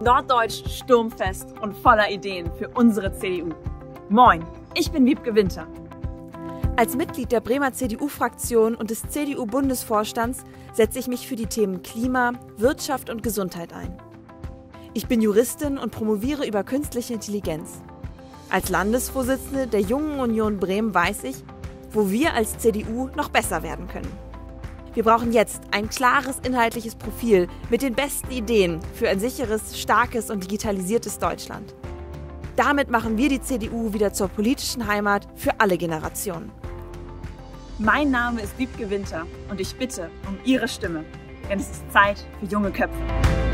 Norddeutsch, sturmfest und voller Ideen für unsere CDU. Moin, ich bin Wiebke Winter. Als Mitglied der Bremer CDU-Fraktion und des CDU-Bundesvorstands setze ich mich für die Themen Klima, Wirtschaft und Gesundheit ein. Ich bin Juristin und promoviere über künstliche Intelligenz. Als Landesvorsitzende der Jungen Union Bremen weiß ich, wo wir als CDU noch besser werden können. Wir brauchen jetzt ein klares inhaltliches Profil mit den besten Ideen für ein sicheres, starkes und digitalisiertes Deutschland. Damit machen wir die CDU wieder zur politischen Heimat für alle Generationen. Mein Name ist Wiebke Winter und ich bitte um Ihre Stimme, denn es ist Zeit für junge Köpfe.